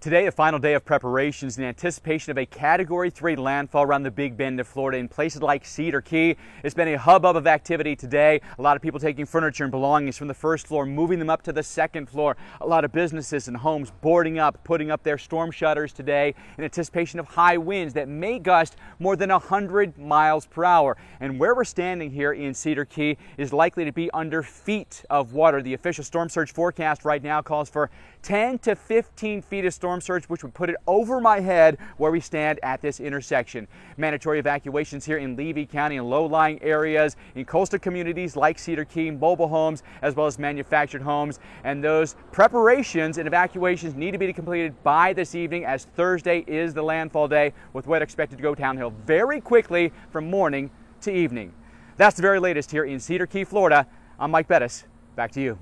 Today, the final day of preparations in anticipation of a Category 3 landfall around the Big Bend of Florida in places like Cedar Key. It's been a hubbub of activity today. A lot of people taking furniture and belongings from the first floor, moving them up to the second floor. A lot of businesses and homes boarding up, putting up their storm shutters today in anticipation of high winds that may gust more than 100 miles per hour. And where we're standing here in Cedar Key is likely to be under feet of water. The official storm surge forecast right now calls for 10 to 15 feet of storm storm surge, which would put it over my head where we stand at this intersection. Mandatory evacuations here in Levy County and low-lying areas in coastal communities like Cedar Key, mobile homes, as well as manufactured homes. And those preparations and evacuations need to be completed by this evening as Thursday is the landfall day with weather expected to go downhill very quickly from morning to evening. That's the very latest here in Cedar Key, Florida. I'm Mike Bettes. Back to you.